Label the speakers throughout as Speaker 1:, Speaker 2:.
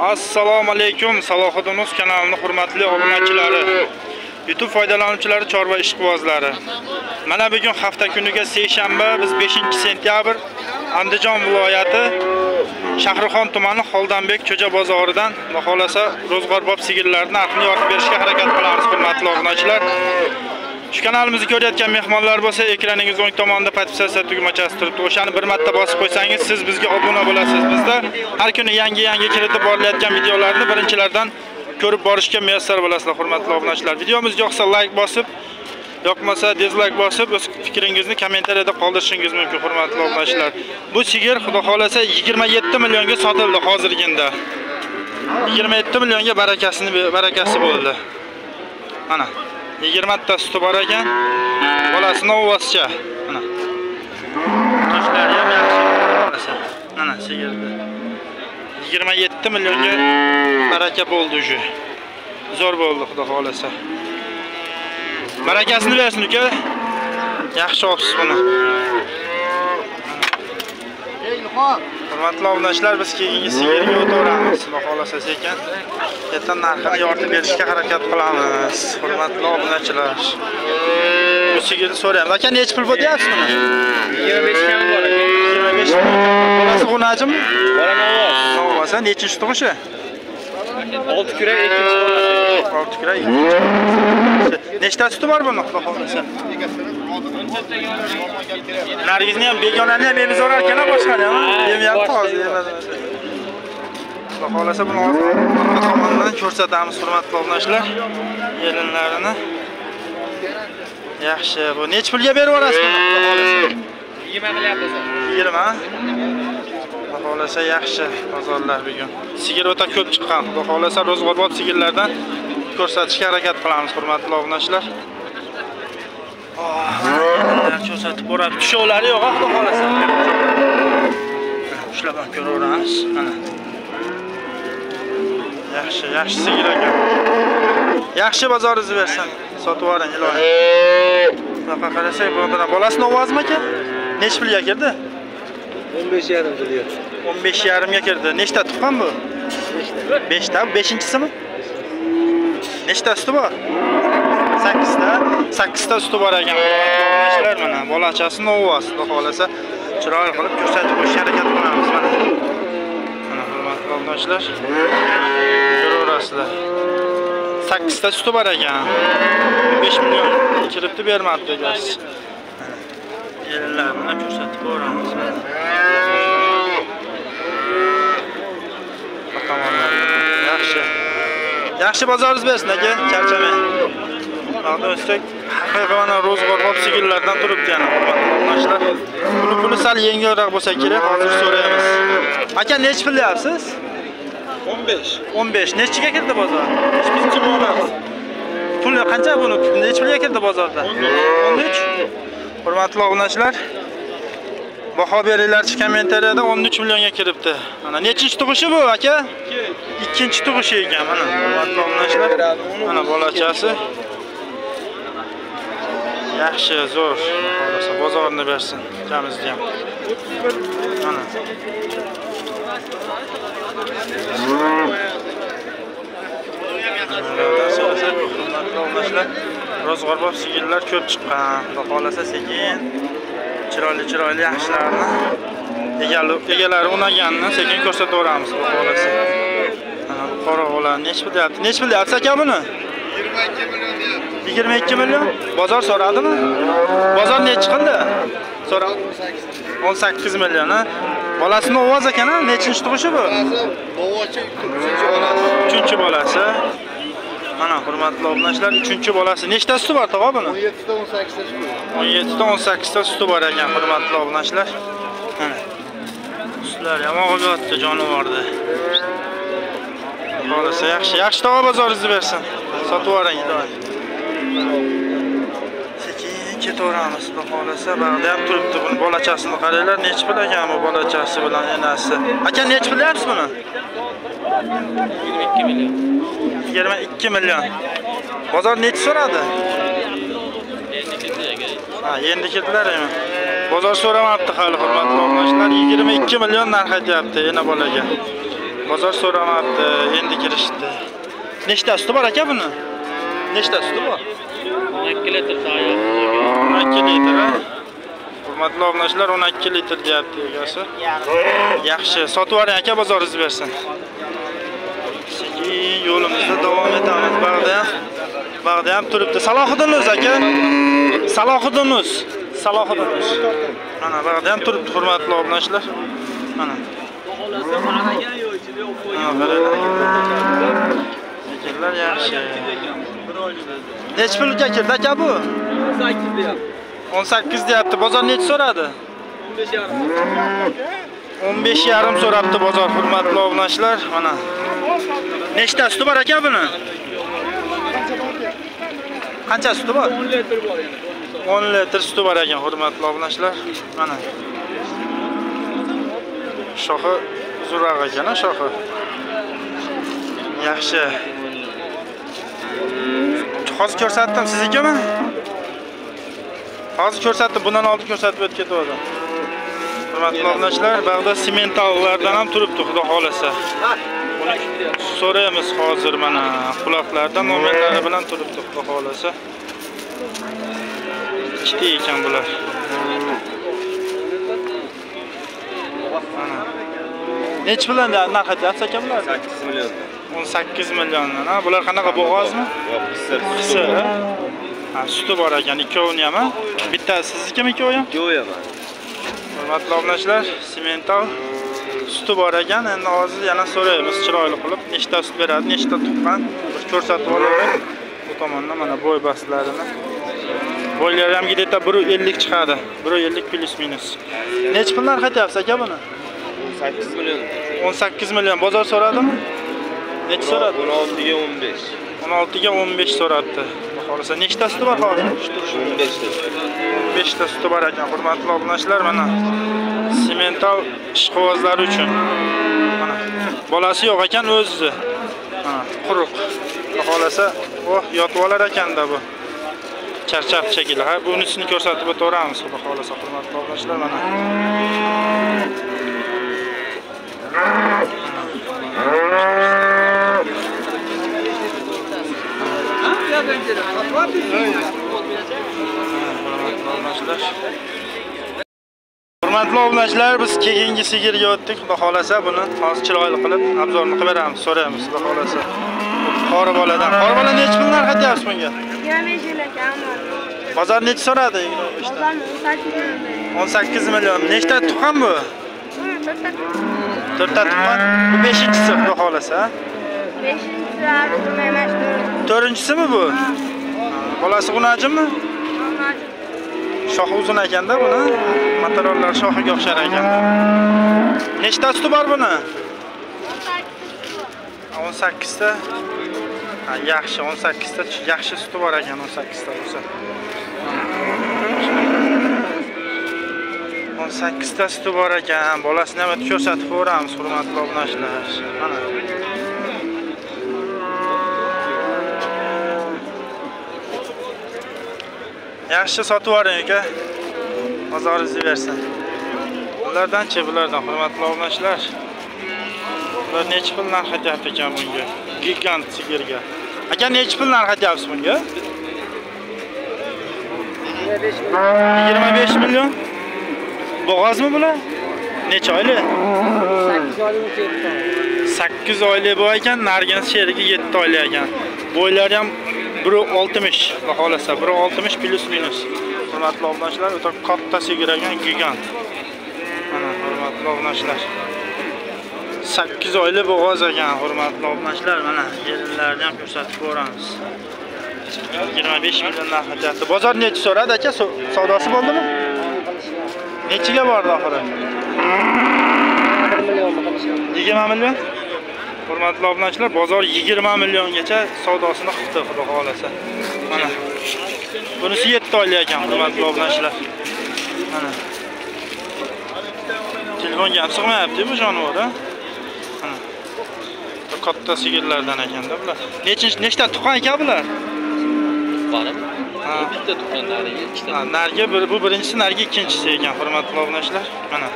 Speaker 1: assalomu alaykum salohiddin uz kanalining hurmatli obunachilari youtube foydalanuvchilari chorva ishqibozlari. Mana bugun hafta kuniga seshanba biz 5 sentyabr andijon viloyati shahrixon tumani Xoldanbek cho'ja bozoridan xudo xohlasa ro'zg'orbob sigirlarni narxini yoritib berishga harakat qilamiz hurmatli obunachilar. Shu kanalimizni ko'rayotgan mehmonlar bo'lsa, ekraningiz o'ng tomonida podpisatsiya tugmachasi turibdi. O'shani bir marta bosib qo'ysangiz, siz bizga obuna bo'lasiz. Bizda har kuni yangi-yangi kiritib borilayotgan videolarni birinchilardan ko'rib borishga muyassar bo'lasizlar, hurmatli obunachilar. Videomiz yoqsa like bosib, yoqmasa dislike bosib, o'z fikringizni kommentariyada qoldirishingiz mumkin, hurmatli obunachilar. Bu sigir, xudo xolasa 27 millionga sotildi hozirgina. 27 millionga barakasini barakasi bo'ldi. Mana 20 ta suti bor ekan. Bolasi novvoscha. Mana. Toshlari ham yaxshi. Mana sigirdi. 27 millionga baraka bo'ldi уже. Zo'r bo'ldi, xudo xolasa. Barakasini bersin uka. Yaxshi olibsiz buni. Hurmatli obunachilar, biz keyingi sigirga o'tamiz. Xudo xolasa ekan. Ertan narxini yoritib berishga harakat qilamiz. Hurmatli obunachilar. Bu sigirni so'raymiz. Aka necha pul bo'lyapsiz buni?
Speaker 2: 25 kam bor aka.
Speaker 1: 25 pul. Bolasi xunajmi?
Speaker 2: Bola novoz.
Speaker 1: Novvasa nechinchi tug'ishi?
Speaker 2: 6 kurak ikkinchi bolasi.
Speaker 1: Olti kurak. ikkinchi. Nechta suti bor buni? Xudo xolasa. Nargizni ham begonani ham yemiz orar ekan boshqani ham. Yemayapti hozir yemadi. Xudo xolasa buni hozir orqa tomondan ko'rsatamiz hurmatli obunachilar. Yelinlarini. Yaxshi. Bu nech pulga berib yuborasiz buni? Xudo xolasa.
Speaker 2: 20 qilyapmiz.
Speaker 1: 20 Xudo xolasa yaxshi bozorlar bugun. Sigir o'ta ko'p chiqqan. Xudo xolasa ro'zg'orbop sigirlardan ko'rsatishga harakat qilamiz, hurmatli obunachilar. Ko'rsatib boradi. Tushovlari yo'q, xudo xolasa. Ushlab ham ko'raveramiz. Mana. Yaxshi, yaxshi sigir ekan. Yaxshi bozoringizni bersin. Sotib yuboring, iloyim. Bunaqa qarasak, bu bolasi novozmi aka? Nech pulga kirdi?
Speaker 2: 15 yarim pulga.
Speaker 1: 15 yarimga kirdi. Nechta tuqqan bu? 5 ta. 5-chisimi? Nechta suti bor? 8 ta. 8 ta suti bor ekan. Obunachilar mana bolachasi novvoz, xudo xohlasa chiroyli qilib ko'rsatib qo'yishga harakat qilamiz mana. Mana hurmatli obunachilar. Ko'raverasizlar. 8 ta suti bor ekan. besh million kiribdi bermabdi egasi. Yelinlarni ko'rsatib boramiz. Yaxshi. Yaxshi bozoringiz bersin aka, charchamang. Hozir o'tsak, haqiqatan ro'zg'orbob sigirlardan turibdi yana obunachilar. Buni puli sal yengilroq bo'lsa kerak, hozir so'raymiz. Aka nech pul deyapsiz? 15. 15. Nechiga kirdi bozor? Bizchi bo'lamiz. Puli qancha buni? Nech pulga kirdi bozorda? 13. Hurmatli obunachilar, Baho beringlarchi kommentariyada 13 millionga kiribdi. Mana nechinchi tug'ishi bu aka? Ikkinchi tug'ishi ekan mana. Hurmatli obunachilar. Mana bolachasi. Yaxshi, zo'r. xohlasa bozorini bersin. ukamizni ham. Mana. Hurmatli ro'zg'orbob sigirlar ko'p chiqqan. Xudo sekin chiroyli chiroyli yaxshilarni egalari unaganini sekin ko'rsataveramiz xudo xolasa. Mana bu qora o'g'lan nech pul deyapti? nechi pul deyapsiz aka buni?
Speaker 3: 22 million deyapti.
Speaker 1: 22 million. Bozor so'radimi? Bozor nech chiqildi? So'ra 18 million. ha? Bolasi novoz ekan, ha? Nechinchi tug'ishi bu?
Speaker 3: Bovochi 3 bolasi.
Speaker 1: 3-chi bolasi. Mana hurmatli obunachilar, 3-chi bolasi. Nechta suti bor tog'a buni?
Speaker 3: 17 ta 18 ta chiqdi.
Speaker 1: 17 ta 18 ta suti bor ekan hurmatli obunachilar. Mana. Sutlar yomon. Xolasa yaxshi, yaxshi tog'a bozoringizni bersin. Sotib yuboring iloyim. Sekin ketaveramiz, xudo xolasa. Bag'da ham turibdi. Buni bolachasini qaranglar, nech pul ekan bu bolachasi bilan enasi. Aka nech pul deyapsiz buni?
Speaker 2: 22 million.
Speaker 1: 22 million. Bozor nechi so'radi? Ha, endi ketdilar endi. Bozor so'ramabdi hali hurmatli obunachilar. 22 million narx aytyapti ena bolaga. Bozor so'ramabdi, endi kirishdi. Nechta suti bor aka buni? Nechta suti bor?
Speaker 2: 12 litr tayyor.
Speaker 1: 12 litr. a? Hurmatli obunachilar, 12 litr deyapti egasi. Yaxshi, sotib yuboring aka, bozoringiz bersin. Sekin yo'limizda davom etamiz. Bag'da ham bag'da ham turibdi. Salohiddin o'z aka. Salohiddin o'z. Salohiddin o'z. Mana bag'da ham turibdi, hurmatli obunachilar. Mana. Ekinlar yaxshi. Nech pulga kirdi aka bu? 18 deyapti. Bozor nech so'radi? 15 yarim so'rabdi bozor hurmatli obunachilar. Mana. Nechta suti bor aka buni? Qancha suti bor?
Speaker 2: 10 litr bor yana.
Speaker 1: 10 litr suti bor ekan hurmatli obunachilar. Mana. Shoxi uzunroq ekan, shoxi. Yaxshi. Hozir ko'rsatdim siznikimi? Hozir ko'rsatdim, bundan oldin ko'rsatib o'tib ketdi. Hurmatli obunachilar, bag'da sementallardan ham turibdi, xudo xolasa. So'raymiz hozir mana quloqlardan nomerlari bilan turibdi, xudo xolasa. Ikkita ekan bular. Mana. Nech bilan narx aytyapsiz aka bular?
Speaker 3: 8 million.
Speaker 1: 18 milliondan. Ha, bular qanaqa bo'g'ozmi?
Speaker 3: Yo'q. Qisir.
Speaker 1: ha? Suti bor ekan ikkovini ham. ha? Bittasi siznikimi ikkovi ham?
Speaker 3: Yo'yaman.
Speaker 1: Hurmatli obunachilar, semental suti bor ekan. Endi hozir yana so'raymiz chiroyli qilib, nechta sut beradi, nechta tuqqan. Bir ko'rsatib olaylik. Bu tomondan mana bo'y baslarini. Bo'ylari ham где-то 1.50 chiqadi. 1.50 plus minus. Nech pul narx aytyapsiz aka buni?
Speaker 3: 8 million.
Speaker 1: 18 million bozor so'radimi? Necha so'radi?
Speaker 3: 16 ga 15.
Speaker 1: 16 ga 15 so'rabdi. Xohlasa nechta suti bor hozir?
Speaker 3: 15 ta.
Speaker 1: 5 ta suti bor ekan, hurmatli obunachilar, mana semental ishqibozlari uchun. Mana bolasi yo'q ekan o'zi. Mana quruq. Xohlasa, oh, yotib olar ekanda bu. Charchab shekilli. Ha, bunisini ko'rsatib o'taveramiz, xudo xohlasa, hurmatli obunachilar, mana. Hurmatli obunachilar, biz keyingi sigirga o'tdik. Xudo xolasa buni hozir chiroyli qilib obzorni qilib beramiz, so'raymiz, xudo xolasa. Qori boladan. Qori bola necha pul narx aytyapsiz bunga?
Speaker 4: 25 yil ekan
Speaker 1: Bozor necha so'radi? 18 million. Nechta tuqqan bu? To'rtta tuqqan. Bu 5-inchisi xudo xolasa. To'rtinchisimi bu? Bolasi xunajimi? Shoxi uzun ekanda buni. Materiallar shoxiga o'xshar ekan. Nechta suti bor buni? 18 ta. Ha, yaxshi 18 ta yaxshi suti bor ekan 18 ta bo'lsa. 18 ta suti bor ekan. Bolasini ham ko'rsatib ko'ramiz, hurmatli obunachilar. Mana. Yaxshi sotib yuboring aka. Bozoringizni bersin. Bulardan-chi, bulardan hurmatli obunachilar. Bular necha pul narx aytyapti ekan bunga? Gigant sigirga. Aka necha pul narx aytyapsiz bunga? 25 million. Bo'g'ozmi bular? Necha oyli? 8 oyli bu ekan, nargin sherigi 7 oyli ekan. Bo'ylari ham 1.60, xohlasa 1.60 plus minus. Hurmatli obunachilar, o'ta katta sigir ekan, gigant. Mana hurmatli obunachilar. 8 oyli bo'g'oz ekan, hurmatli obunachilar. Mana yelinlarni ham ko'rsatib ko'ramiz. 25 million aytyapti. Bozor necha so'radi aka? Savdosi bo'ldimi? Nechiga bordi oxiri? 20 million. Hurmatli obunachilar, bozor 20 milliongacha savdosini qildi, xudo xolasa. Mana. Bunisi 7 oyli ekan, hurmatli obunachilar. Mana. Telefonga ham sig'mayapti bu jonivor, ha? Mana. Katta sigirlardan ekanda bular. Nechinchi nechta tuqqan ekan bular? Ha.
Speaker 2: Bitta tuqqan ikkita.
Speaker 1: Ha, narga bir bu birinchisi, narga ikkinchisi ekan, hurmatli obunachilar. Mana.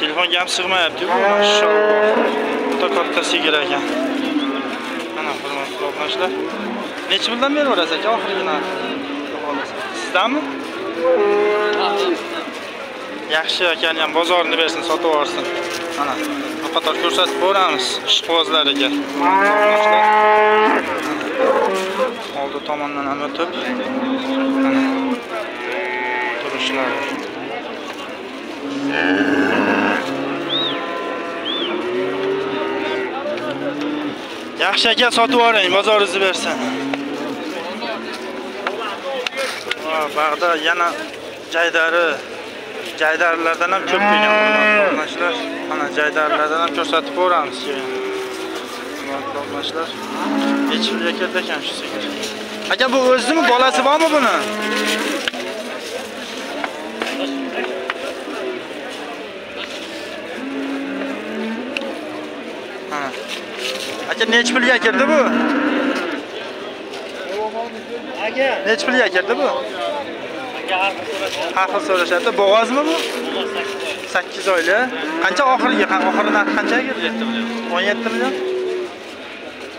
Speaker 1: Telefonga ham sig'mayapti bu, mashalloh. Katta sigir ekan. Mana hurmatli obunachilar nechi puldan berib yuborasiz aka oxirgi narx sizdanmi? Yaxshi akani ham bozorini bersin sotib yuborsin. Mana qator ko'rsatib boramiz ishqibozlariga. Oldi tomondan ham o'tib mana turishlari yaxshi aka sotib yuboring bozoringizni bersin. Va, bag'da yana jaydari jaydarlardan ham ko'p kelgan hurmatli mana jaydarlardan ham ko'rsatib ko'ramiz keyin hurmatli obunachilar nechi pulga ekan shu sigir. Aka bu o'zimi bolasi bormi buni? Aka nechi pulga kirdi bu? Nechi pulga kirdi bu? Har xil so'rashadi bo'g'ozmi bu? Sakkiz oyli. Qancha oxirgi oxiri narxi qanchaga kirdi? O'n yetti million?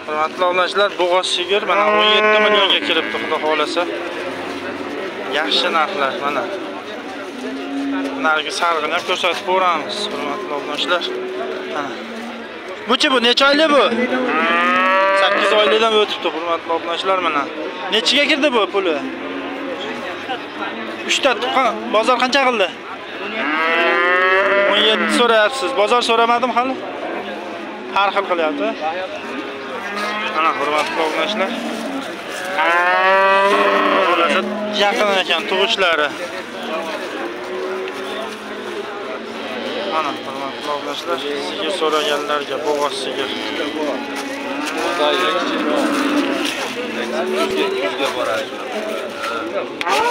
Speaker 1: Hurmatli obunachilar bo'g'oz sigir mana o'n yetti millionga kiribdi xudo xohlasa. Yaxshi narxlar mana. Narigi sarig'ini ham ko'rsatib boramiz hurmatli obunachilar mana buchi bu? Necha oyli bu? Sakkiz oylikdan o'tibdi hurmatli obunachilar mana. Nechiga kirdi bu puli? Uchta bozor qancha qildi? O'n yetti so'rayapsiz. Bozor so'ramadim hali. Har xil qilyapti. Mana hurmatli obunachilar Xulasa, yaqin ekan tug'ishlari mana hurmatli obunachilar sigir so'raganlarga bo'g'oz sigir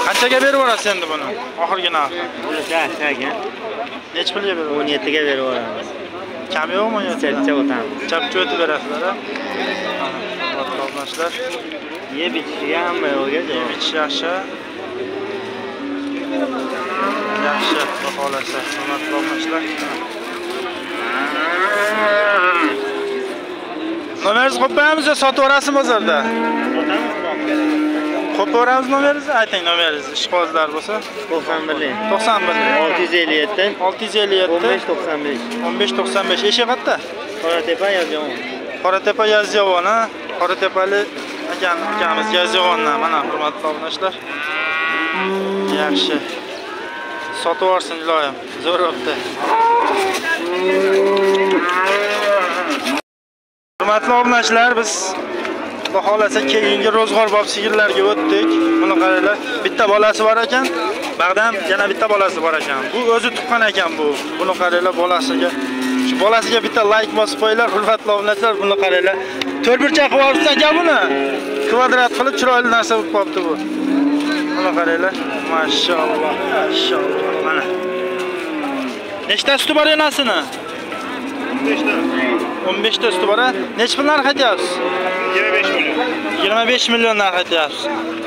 Speaker 1: qanchaga berib yuborasiz endi buni oxirgi narxi nechi pulga berib
Speaker 4: o'n
Speaker 1: yuborasiz
Speaker 4: yettiga berib yuboramiz.
Speaker 1: kam yo'qmi
Speaker 4: Chakcha o'tamiz.
Speaker 1: chapcha o'tib berasizlar a hurmatli obunachilar
Speaker 4: Yeb ichishiga hamma yo'lga
Speaker 1: yeb ichish yaxshi yaxshi xudo xohlasa hurmatli nomeringizni qo'yib qo'yamiz yo sotib yuborasizmi bozorda. Qo'yib qo'yamiz nomeringizni ayting nomeringizni ishqibozlar bo'lsa.
Speaker 4: 91
Speaker 1: to'qson bir.
Speaker 4: 657
Speaker 1: olti yuz ellik yetti.
Speaker 4: 15 95
Speaker 1: o'n besh to'qson besh. eshik qayerda
Speaker 4: Qoratepa Yozyovon.
Speaker 1: qoratepa yazyovon. A qoratepali akani ukamiz yazyovondan mana hurmatli obunachilar. Yaxshi sotib yuborsin iloyim zo'r hurmatli obunachilar biz xudo xohlasa keyingi ro'zg'orbob sigirlarga o'tdik. Buni qaranglar bitta bolasi bor ekan. Bag'dam yana bitta bolasi bor ekan. Bu o'zi tuqqan ekan bu buni qaranglar bolasiga. Shu bolasiga bitta layk bosib qo'yinglar hurmatli obunachilar buni qaranglar to'rtburchak qilib yuboribsiz aka buni kvadrat qilib chiroyli narsa bo'lib qolibdi bu. Buni qaranglar mashaalloh mashaalloh nechta suti bor enasini 15 ta suti bor a nechi pul narx aytyapsiz
Speaker 5: 25 million.
Speaker 1: 25 million narx aytyapsiz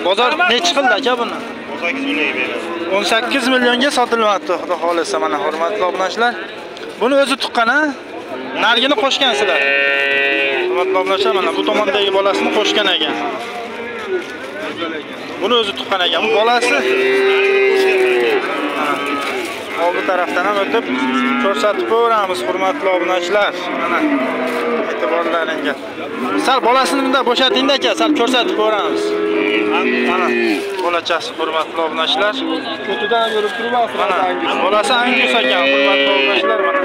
Speaker 1: bozor nechi qildi aka buni?
Speaker 5: 18 millionga beramiz.
Speaker 1: 18 millionga sotilmoqda xudo xohlasa mana hurmatli obunachilar buni o'zi tuqqan a nargini qo'shgansizlar hurmatli obunachilar mana bu tomondagi bolasini qo'shgan ekan. Buni o'zi tuqqan ekan. Bu bolasi oldi tarafdan ham o'tib ko'rsatib ko'ramiz hurmatli obunachilar. Mana e'tiborlaringga sal bolasini bunday bo'shatingda aka sal ko'rsatib ko'ramiz mana bolachasi hurmatli obunachilar.
Speaker 3: Ko'tidan yurib turib
Speaker 1: mana bolasi angus ekan hurmatli obunachilar mana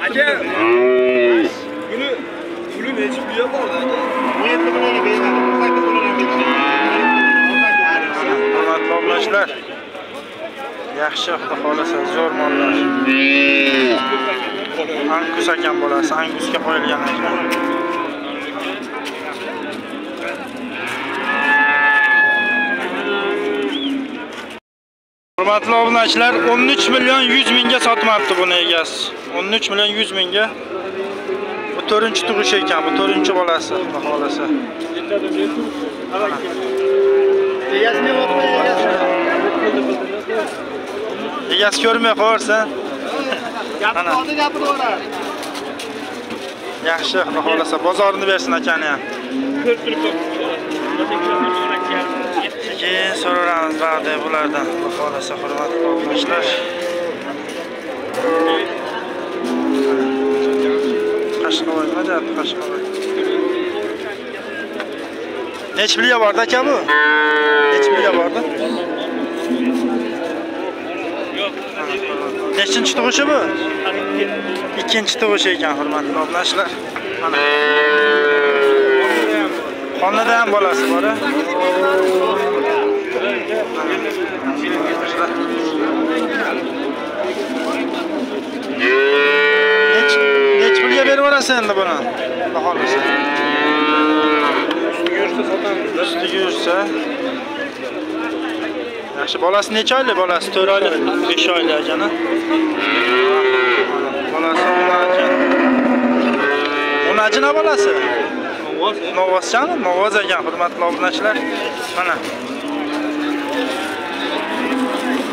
Speaker 5: Aka, buni puli necha pulga bordi aka? 17 millionga beradi. 18 millionga beradi.
Speaker 1: hurmatli obunachilar yaxshi xudo xohlasa zo'r mollar angus akam bolasi angusga qo'yilgan ekan hurmatli obunachilar 13 million 100 mingga sotmoqdi buni egasi 13 million 100 mingga bu bu 4-chi tug'ish ekan, bu 4-chi bolasi, xudo
Speaker 5: yo'qmi?
Speaker 1: Egasi ko'rmay qo'yarsan. Ana. Yaxshi, xudo xolasa, bozorini bersin akani ham. Keyin so'raymiz ba'zi bulardan. Xudo xolasa, hurmatli qondoshlar. Qashqaboy nima deyapti Qashqaboy? Nech pulga bordi aka bu? nechi pulga bordi? Nechinchi tug'ishi bu? Ikkinchi tug'ishi ekan, hurmatli obunachilar. Mana. Qonida ham bolasi bor. Nech pulga berib yuborasan endi buni? Baholasa.
Speaker 3: Ustiga sotamiz.
Speaker 1: Ustiga yursa. Yaxshi, bolasi necha oylik bolasi? 4 oylik, 5 oylik ekan. a? Bolasi unajan. Unajina bolasi? Novvoschami? Novvoz ekan, hurmatli obunachilar. Mana.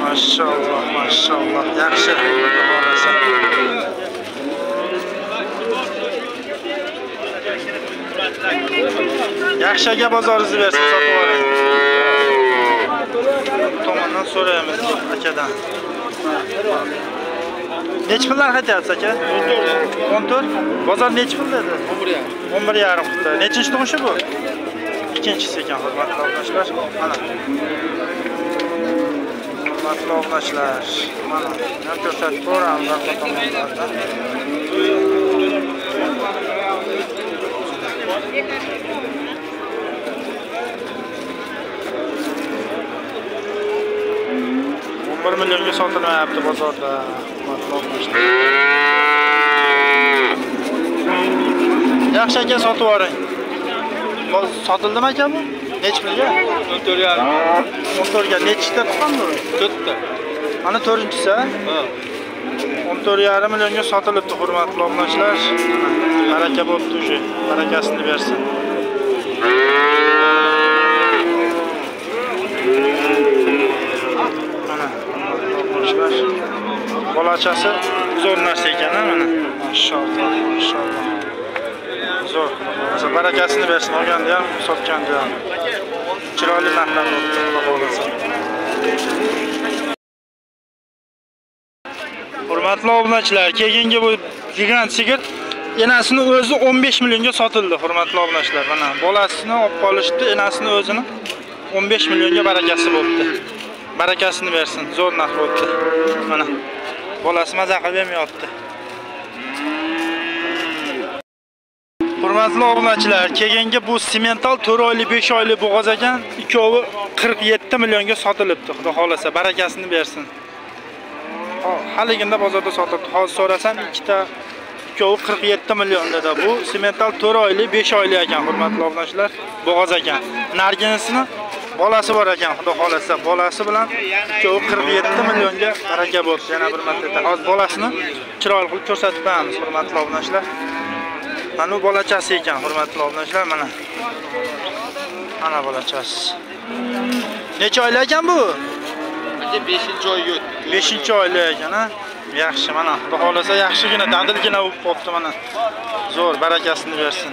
Speaker 1: Mashalloh. Yaxshi. Bolasi. Yaxshi aka bozoringizni bersin, sotib oling. Bu tomondan so'raymiz akadan. Nech puldan qaytyapsiz aka? 14. 14? Bozor nech pul dedi? 11 yarim pulda. Nechinchi tug'ishi bu? Ikkinchisi ekan, hurmatli obunachilar. Mana. Hurmatli obunachilar. Mana. Ko'rsatib ko'ramiz orqa tomonlardan. o'n bir millionga sotilmayapti bozorda hurmatli yaxshi aka sotib yuboring Bo- sotildimi aka bu nech pulga
Speaker 3: 14 yarim.
Speaker 1: o'n to'rtga nechta tuqqan bu
Speaker 3: 4 ta.
Speaker 1: ana to'rtinchisi? O'n to'rt yarim millionga sotilibdi hurmatli obunachilar baraka bo'libdi уже barakasini bersin. Mana hurmatli obunachilar bolachasi zo'r narsa ekan a mana. Mashalloh mashalloh. Zo'r. Barakasini bersin olganda ham sotganda ham chiroyli narxlar Hurmatli obunachilar, keyingi bu gigant sigir enasini o'zi 15 millionga sotildi, hurmatli obunachilar. Mana bolasini olib qolishdi, enasini o'zini 15 millionga barakasi bo'libdi. Barakasini bersin, zo'r narx bo'libdi. Mana bolasi maza qilib bermayapti. Hurmatli obunachilar, keyingi bu semental 4 oylik, 5 oylik bo'g'oz ekan, ikkovi 47 millionga sotilibdi. Xudo xohlasa barakasini bersin. haliginda bozorda sotilibdi Hozir so'rasam ikkita ikkovi 47 million dedi. Bu semental 4 oylik, 5 oylik ekan, hurmatli obunachilar. Bo'g'oz ekan. Narginisini bolasi bor ekan, xudo xohlasa Bolasi bilan ikkovi 47 millionga baraka bo'ldi. Yana bir marta. Hozir bolasini chiroyli qilib ko'rsatib beramiz, hurmatli obunachilar. Mana bu bolachasi ekan, hurmatli obunachilar, mana. Mana bolachasi. Necha oylik ekan bu?
Speaker 3: 5 oyga o'tdi.
Speaker 1: 5 oylik ekan a yaxshi mana xudo xohlasa yaxshigina dadilgina bo'lib qolibdi mana zo'r barakasini bersin